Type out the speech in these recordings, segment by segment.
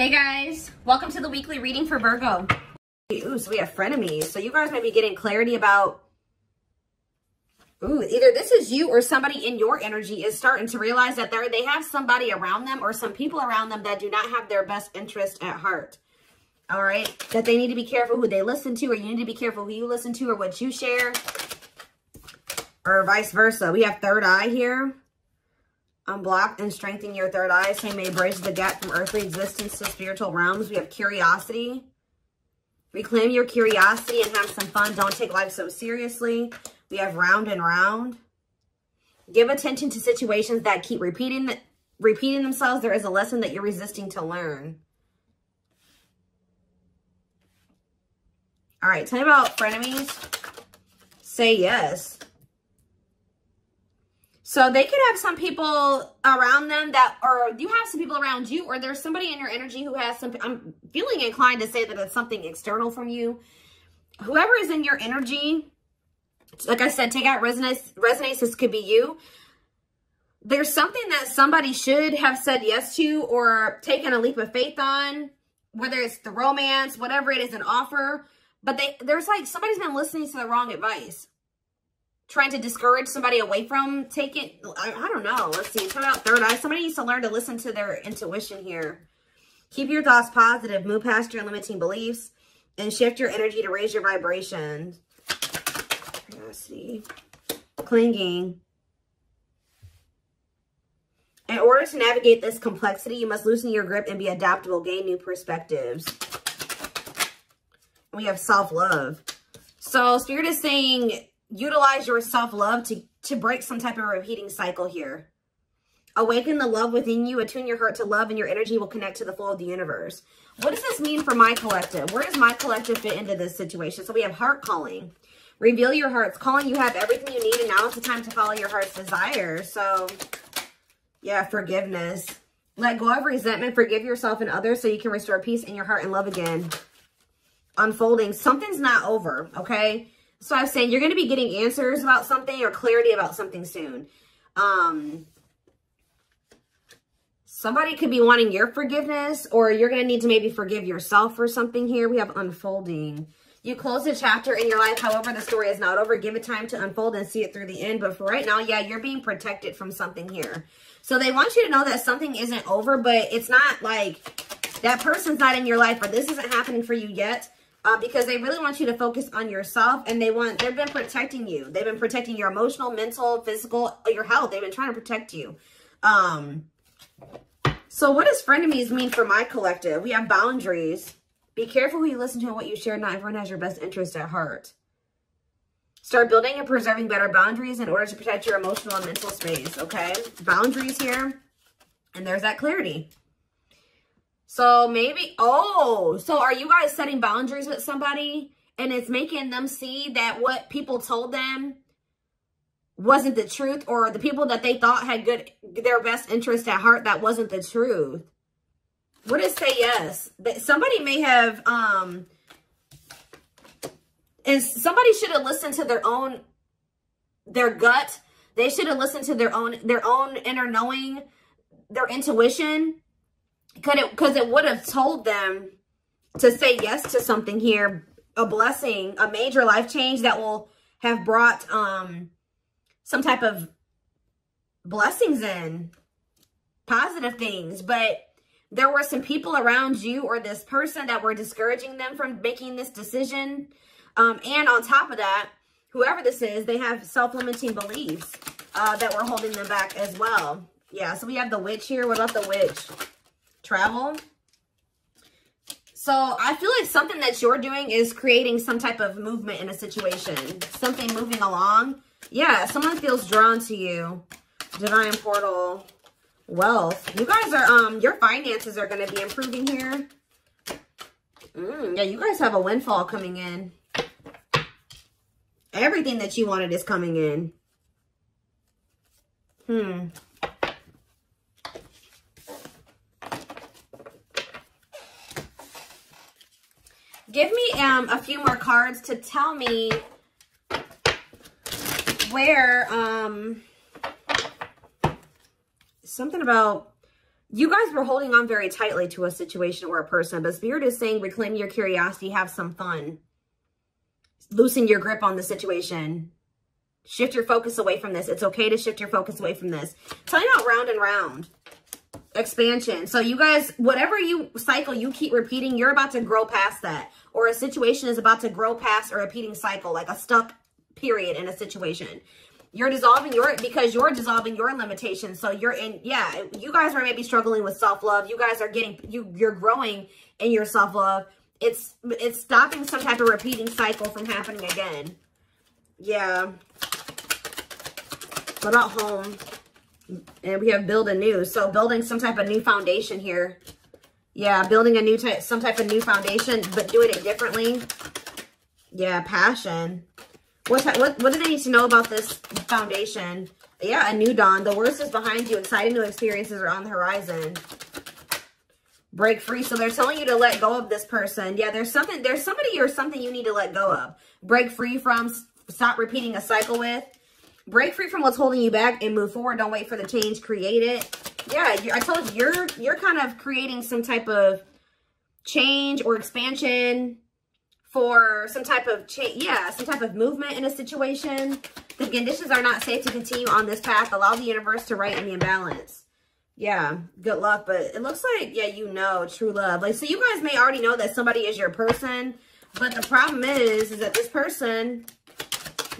Hey guys, welcome to the weekly reading for Virgo. Ooh, so we have frenemies. So you guys might be getting clarity about, ooh, either this is you or somebody in your energy is starting to realize that they they have somebody around them or some people around them that do not have their best interest at heart. All right, that they need to be careful who they listen to or you need to be careful who you listen to or what you share or vice versa. We have third eye here. Unblock and strengthen your third eye so you may bridge the gap from earthly existence to spiritual realms. We have curiosity. Reclaim your curiosity and have some fun. Don't take life so seriously. We have round and round. Give attention to situations that keep repeating repeating themselves. There is a lesson that you're resisting to learn. All right, tell me about frenemies. Say yes. So they could have some people around them that, or you have some people around you, or there's somebody in your energy who has some, I'm feeling inclined to say that it's something external from you. Whoever is in your energy, like I said, take out resonance, resonance, this could be you. There's something that somebody should have said yes to or taken a leap of faith on, whether it's the romance, whatever it is, an offer. But they, there's like, somebody's been listening to the wrong advice trying to discourage somebody away from taking, I, I don't know. Let's see. Talk about third eye. Somebody needs to learn to listen to their intuition here. Keep your thoughts positive. Move past your limiting beliefs and shift your energy to raise your vibration. Curiosity. Clinging. In order to navigate this complexity, you must loosen your grip and be adaptable, gain new perspectives. We have self-love. So Spirit is saying utilize your self-love to, to break some type of repeating cycle here. Awaken the love within you, attune your heart to love, and your energy will connect to the flow of the universe. What does this mean for my collective? Where does my collective fit into this situation? So we have heart calling. Reveal your heart's calling. You have everything you need, and now is the time to follow your heart's desire. So, yeah, forgiveness. Let go of resentment. Forgive yourself and others so you can restore peace in your heart and love again. Unfolding. Something's not over, okay? So I was saying you're going to be getting answers about something or clarity about something soon. Um, somebody could be wanting your forgiveness or you're going to need to maybe forgive yourself for something here. We have unfolding. You close a chapter in your life. However, the story is not over. Give it time to unfold and see it through the end. But for right now, yeah, you're being protected from something here. So they want you to know that something isn't over, but it's not like that person's not in your life or this isn't happening for you yet uh, because they really want you to focus on yourself and they want, they've been protecting you. They've been protecting your emotional, mental, physical, your health. They've been trying to protect you. Um, so what does frenemies mean for my collective? We have boundaries. Be careful who you listen to and what you share. Not everyone has your best interest at heart. Start building and preserving better boundaries in order to protect your emotional and mental space, okay? Boundaries here. And there's that clarity. So maybe, oh, so are you guys setting boundaries with somebody and it's making them see that what people told them wasn't the truth or the people that they thought had good, their best interest at heart, that wasn't the truth. What is say yes? Somebody may have, um, and somebody should have listened to their own, their gut. They should have listened to their own, their own inner knowing, their intuition could it because it would have told them to say yes to something here, a blessing, a major life change that will have brought um some type of blessings in, positive things, but there were some people around you or this person that were discouraging them from making this decision. Um, and on top of that, whoever this is, they have self-limiting beliefs uh, that were holding them back as well. Yeah, so we have the witch here. What about the witch? Travel. So I feel like something that you're doing is creating some type of movement in a situation. Something moving along. Yeah, someone feels drawn to you. Divine portal. Wealth. You guys are, um, your finances are going to be improving here. Mm, yeah, you guys have a windfall coming in. Everything that you wanted is coming in. Hmm. Give me um, a few more cards to tell me where, um, something about you guys were holding on very tightly to a situation or a person, but Spirit is saying reclaim your curiosity, have some fun. Loosen your grip on the situation. Shift your focus away from this. It's okay to shift your focus away from this. Tell you about round and round. Expansion. So you guys, whatever you cycle you keep repeating, you're about to grow past that. Or a situation is about to grow past a repeating cycle, like a stuck period in a situation. You're dissolving your, because you're dissolving your limitations. So you're in, yeah, you guys are maybe struggling with self-love. You guys are getting, you, you're growing in your self-love. It's, it's stopping some type of repeating cycle from happening again. Yeah. What about home? And we have build a new. So building some type of new foundation here. Yeah, building a new type, some type of new foundation, but doing it differently. Yeah, passion. What, what, what do they need to know about this foundation? Yeah, a new dawn. The worst is behind you. Exciting new experiences are on the horizon. Break free. So they're telling you to let go of this person. Yeah, there's something, there's somebody or something you need to let go of. Break free from, stop repeating a cycle with. Break free from what's holding you back and move forward. Don't wait for the change. Create it. Yeah, I told you, you're, you're kind of creating some type of change or expansion for some type of change, yeah, some type of movement in a situation. The conditions are not safe to continue on this path. Allow the universe to right in the imbalance. Yeah, good luck. But it looks like, yeah, you know, true love. Like, so you guys may already know that somebody is your person. But the problem is, is that this person,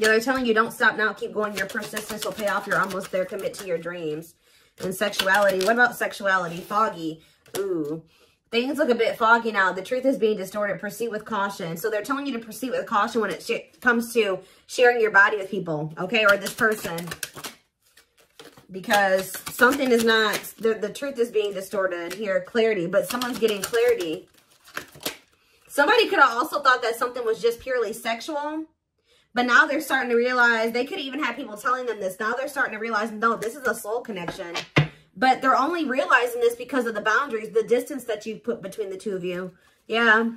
they're telling you don't stop now. Keep going. Your persistence will pay off. You're almost there. Commit to your dreams. And sexuality. What about sexuality? Foggy. Ooh. Things look a bit foggy now. The truth is being distorted. Proceed with caution. So they're telling you to proceed with caution when it comes to sharing your body with people, okay, or this person. Because something is not, the, the truth is being distorted here, clarity, but someone's getting clarity. Somebody could have also thought that something was just purely sexual, but now they're starting to realize, they could even have people telling them this. Now they're starting to realize, no, this is a soul connection. But they're only realizing this because of the boundaries, the distance that you put between the two of you. Yeah.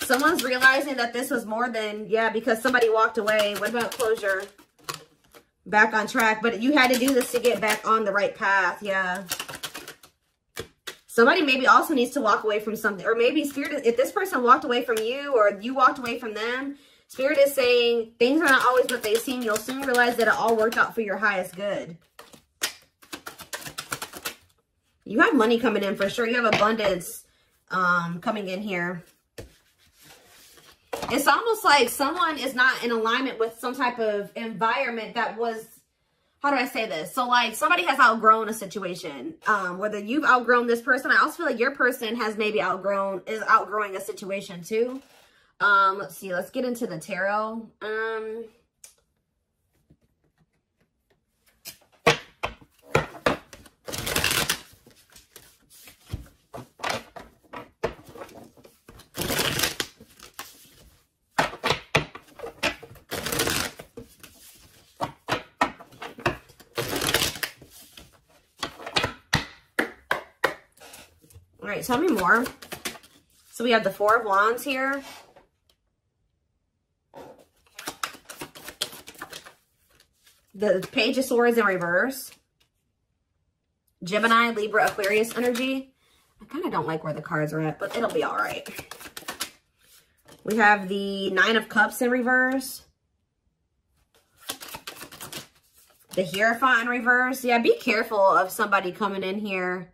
Someone's realizing that this was more than, yeah, because somebody walked away. What about closure? Back on track. But you had to do this to get back on the right path. Yeah. Somebody maybe also needs to walk away from something. Or maybe Spirit, if this person walked away from you or you walked away from them, Spirit is saying things are not always what they seem. You'll soon realize that it all worked out for your highest good. You have money coming in for sure. You have abundance um, coming in here. It's almost like someone is not in alignment with some type of environment that was, how do I say this? So like somebody has outgrown a situation. Um, whether you've outgrown this person, I also feel like your person has maybe outgrown, is outgrowing a situation too. Um, let's see, let's get into the tarot. Um, right, tell me more. So we have the Four of Wands here. The Page of Swords in reverse. Gemini, Libra, Aquarius energy. I kind of don't like where the cards are at, but it'll be all right. We have the Nine of Cups in reverse. The Hierophant in reverse. Yeah, be careful of somebody coming in here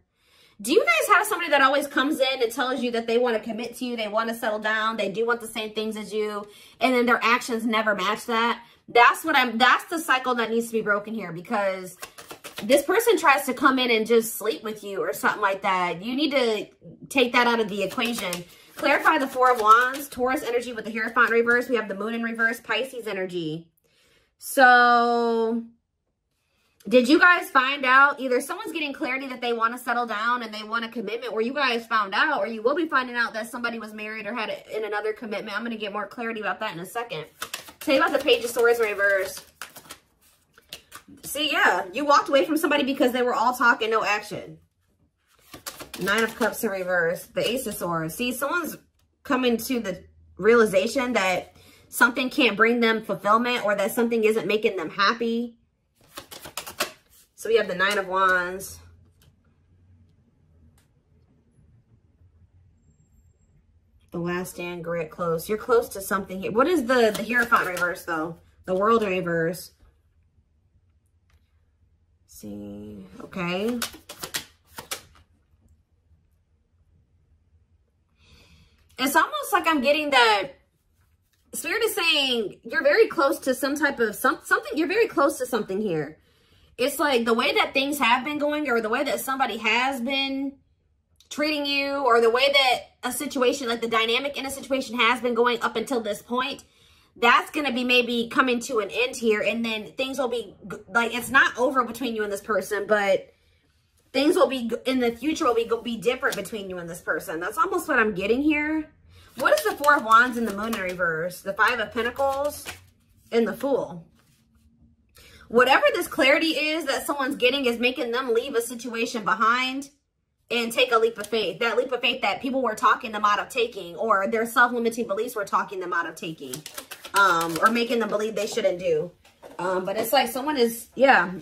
do you guys have somebody that always comes in and tells you that they want to commit to you, they want to settle down, they do want the same things as you, and then their actions never match that? That's what I'm, that's the cycle that needs to be broken here because this person tries to come in and just sleep with you or something like that. You need to take that out of the equation. Clarify the Four of Wands, Taurus energy with the Hierophant reverse. We have the Moon in reverse, Pisces energy. So did you guys find out either someone's getting clarity that they want to settle down and they want a commitment or you guys found out or you will be finding out that somebody was married or had in another commitment. I'm going to get more clarity about that in a second. Tell you about the Page of Swords reverse. See, yeah, you walked away from somebody because they were all talk and no action. Nine of Cups in reverse. The Ace of Swords. See, someone's coming to the realization that something can't bring them fulfillment or that something isn't making them happy so we have the Nine of Wands. The last stand, grit, close. You're close to something here. What is the, the Hierophant reverse, though? The World reverse. see. Okay. It's almost like I'm getting that Spirit is saying you're very close to some type of some, something. You're very close to something here. It's like the way that things have been going or the way that somebody has been treating you or the way that a situation, like the dynamic in a situation has been going up until this point, that's going to be maybe coming to an end here. And then things will be like, it's not over between you and this person, but things will be in the future will be, be different between you and this person. That's almost what I'm getting here. What is the Four of Wands in the Moon in reverse? The Five of Pentacles and the Fool. Whatever this clarity is that someone's getting is making them leave a situation behind and take a leap of faith. That leap of faith that people were talking them out of taking or their self-limiting beliefs were talking them out of taking um, or making them believe they shouldn't do. Um, but it's like someone is, yeah,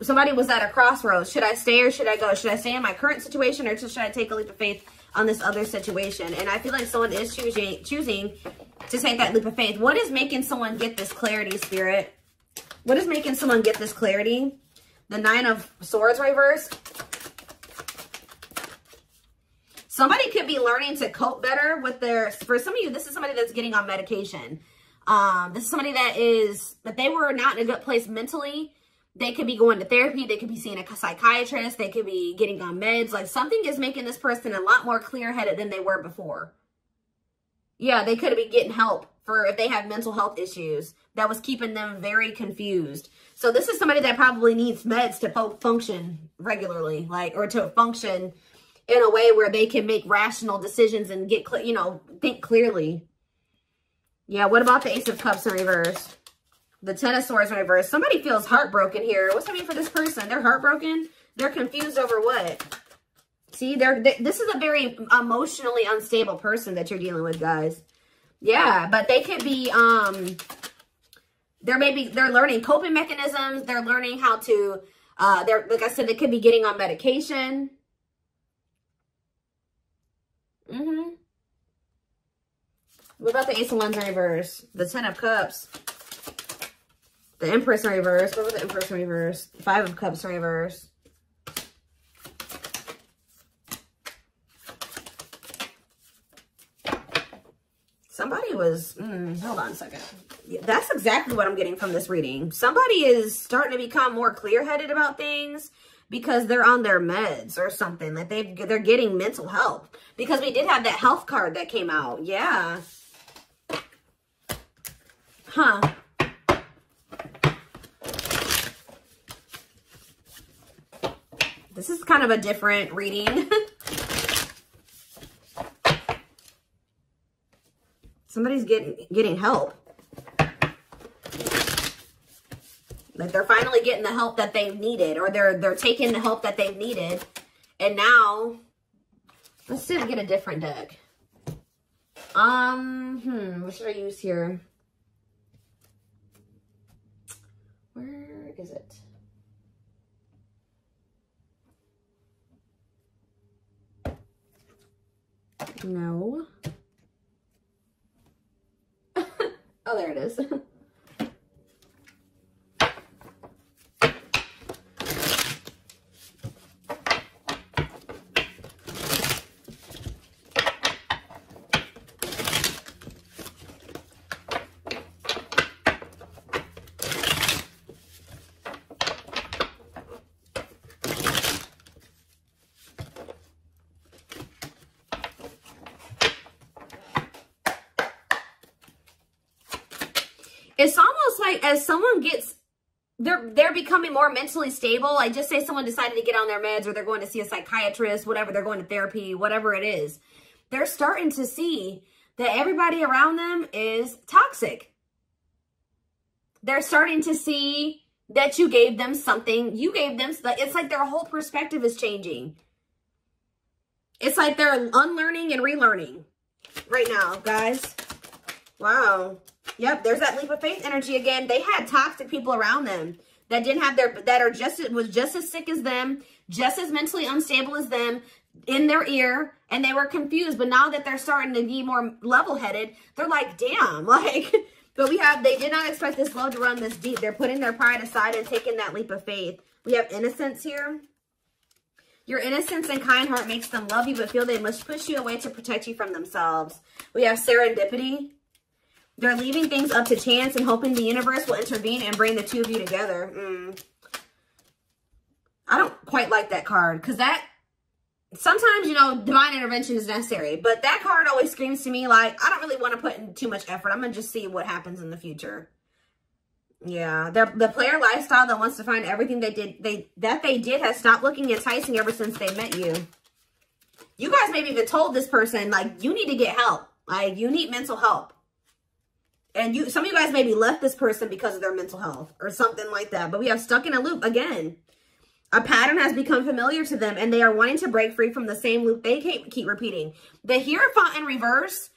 somebody was at a crossroads. Should I stay or should I go? Should I stay in my current situation or should I take a leap of faith on this other situation? And I feel like someone is choosing, choosing to take that leap of faith. What is making someone get this clarity, Spirit? What is making someone get this clarity? The Nine of Swords reverse. Somebody could be learning to cope better with their, for some of you, this is somebody that's getting on medication. Um, this is somebody that is, that they were not in a good place mentally. They could be going to therapy. They could be seeing a psychiatrist. They could be getting on meds. Like something is making this person a lot more clear-headed than they were before. Yeah, they could be getting help for if they have mental health issues that was keeping them very confused. So this is somebody that probably needs meds to function regularly, like, or to function in a way where they can make rational decisions and get, you know, think clearly. Yeah, what about the Ace of Cups in reverse? The Ten of Swords in reverse. Somebody feels heartbroken here. What's happening for this person? They're heartbroken? They're confused over what? See, they're, they, this is a very emotionally unstable person that you're dealing with, guys. Yeah, but they could be, um, they're maybe, they're learning coping mechanisms. They're learning how to, uh, they're, like I said, they could be getting on medication. What about the Ace of Wands in reverse? The Ten of Cups. The Empress in reverse. What about the Empress in reverse? Five of Cups in reverse. Somebody was, mm, hold on a second. That's exactly what I'm getting from this reading. Somebody is starting to become more clear-headed about things because they're on their meds or something. Like they they're getting mental help. Because we did have that health card that came out. Yeah. Huh. This is kind of a different reading. Somebody's getting getting help. Like they're finally getting the help that they've needed or they're they're taking the help that they've needed. And now let's see if we get a different deck. Um, hmm, what should I use here? Where is it? No. oh, there it is. it's almost like as someone gets they're they're becoming more mentally stable. Like just say someone decided to get on their meds or they're going to see a psychiatrist, whatever, they're going to therapy, whatever it is. They're starting to see that everybody around them is toxic. They're starting to see that you gave them something. You gave them, it's like their whole perspective is changing. It's like they're unlearning and relearning right now, guys. Wow. Yep, there's that leap of faith energy again. They had toxic people around them that didn't have their, that are just, was just as sick as them, just as mentally unstable as them in their ear. and they were confused. But now that they're starting to be more level-headed, they're like, damn, like, but we have, they did not expect this love to run this deep. They're putting their pride aside and taking that leap of faith. We have innocence here. Your innocence and kind heart makes them love you, but feel they must push you away to protect you from themselves. We have serendipity. They're leaving things up to chance and hoping the universe will intervene and bring the two of you together. Mm. I don't quite like that card because that sometimes, you know, divine intervention is necessary. But that card always screams to me like, I don't really want to put in too much effort. I'm going to just see what happens in the future. Yeah, the the player lifestyle that wants to find everything they did they that they did has stopped looking enticing ever since they met you. You guys maybe even told this person like you need to get help, like you need mental help, and you some of you guys maybe left this person because of their mental health or something like that. But we have stuck in a loop again. A pattern has become familiar to them, and they are wanting to break free from the same loop they keep, keep repeating. The Hierophant in reverse,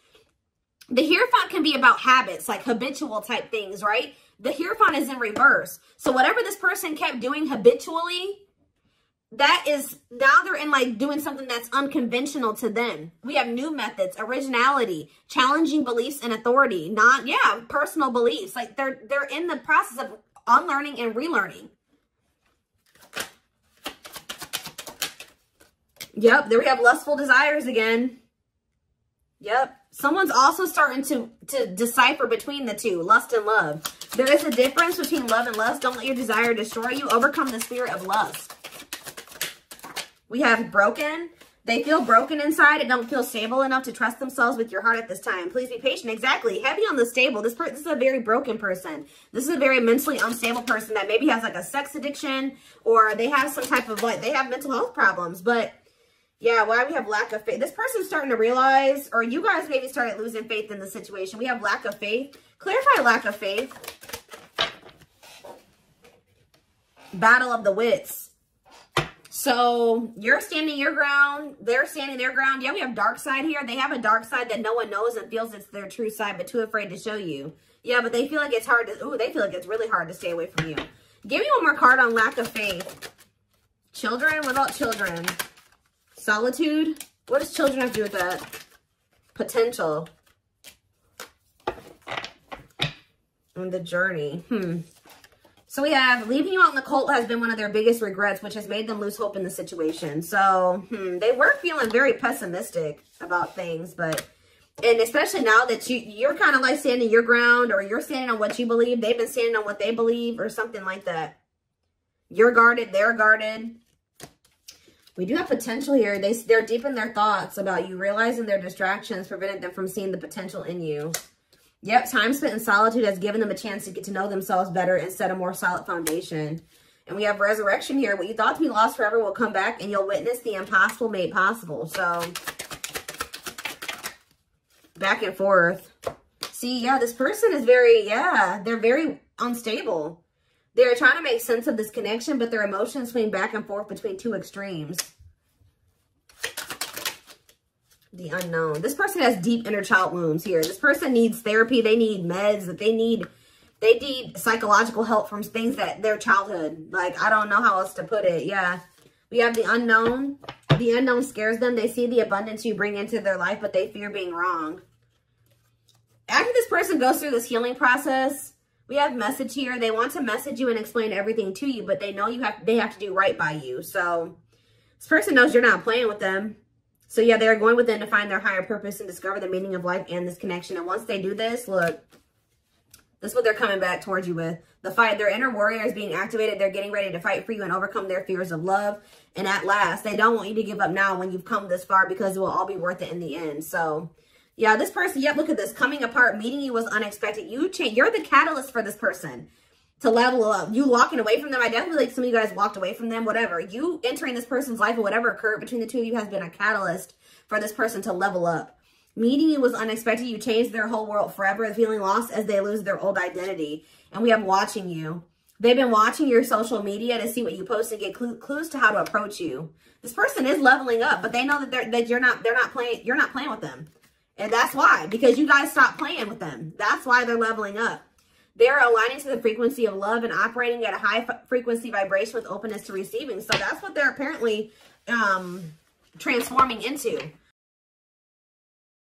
the Hierophant can be about habits, like habitual type things, right? The Hierophant is in reverse. So whatever this person kept doing habitually, that is, now they're in like doing something that's unconventional to them. We have new methods, originality, challenging beliefs and authority, not, yeah, personal beliefs. Like they're, they're in the process of unlearning and relearning. Yep, there we have lustful desires again. Yep. Someone's also starting to, to decipher between the two, lust and love. There is a difference between love and lust. Don't let your desire destroy you. Overcome the spirit of lust. We have broken. They feel broken inside and don't feel stable enough to trust themselves with your heart at this time. Please be patient. Exactly. Heavy on the stable. This, this is a very broken person. This is a very mentally unstable person that maybe has like a sex addiction or they have some type of like, they have mental health problems. But yeah, why we have lack of faith. This person's starting to realize, or you guys maybe started losing faith in the situation. We have lack of faith. Clarify lack of faith. Battle of the wits. So you're standing your ground. They're standing their ground. Yeah, we have dark side here. They have a dark side that no one knows and feels it's their true side, but too afraid to show you. Yeah, but they feel like it's hard to, ooh, they feel like it's really hard to stay away from you. Give me one more card on lack of faith. Children, what about children? Solitude. What does children have to do with that? Potential. And the journey. Hmm. So we have leaving you out in the cold has been one of their biggest regrets, which has made them lose hope in the situation. So hmm, they were feeling very pessimistic about things, but and especially now that you you're kind of like standing your ground or you're standing on what you believe, they've been standing on what they believe or something like that. You're guarded, they're guarded. We do have potential here. They, they're deep in their thoughts about you, realizing their distractions prevented them from seeing the potential in you. Yep, time spent in solitude has given them a chance to get to know themselves better and set a more solid foundation. And we have resurrection here. What you thought to be lost forever will come back and you'll witness the impossible made possible. So, back and forth. See, yeah, this person is very, yeah, they're very unstable. They're trying to make sense of this connection, but their emotions swing back and forth between two extremes. The unknown. This person has deep inner child wounds here. This person needs therapy. They need meds. That they need they need psychological help from things that their childhood. Like, I don't know how else to put it. Yeah. We have the unknown. The unknown scares them. They see the abundance you bring into their life, but they fear being wrong. After this person goes through this healing process, we have message here. They want to message you and explain everything to you, but they know you have they have to do right by you. So this person knows you're not playing with them. So yeah, they're going within to find their higher purpose and discover the meaning of life and this connection. And once they do this, look, this is what they're coming back towards you with. The fight, their inner warrior is being activated. They're getting ready to fight for you and overcome their fears of love. And at last, they don't want you to give up now when you've come this far because it will all be worth it in the end. So yeah, this person, yep, look at this. Coming apart, meeting you was unexpected. You change. You're the catalyst for this person to level up. You walking away from them. I definitely like some of you guys walked away from them, whatever. You entering this person's life or whatever occurred between the two of you has been a catalyst for this person to level up. Meeting you was unexpected. You changed their whole world forever, feeling lost as they lose their old identity. And we have watching you. They've been watching your social media to see what you post and get clues to how to approach you. This person is leveling up, but they know that they're that you're not they're not playing you're not playing with them. And that's why, because you guys stopped playing with them. That's why they're leveling up. They're aligning to the frequency of love and operating at a high frequency vibration with openness to receiving. So that's what they're apparently um, transforming into.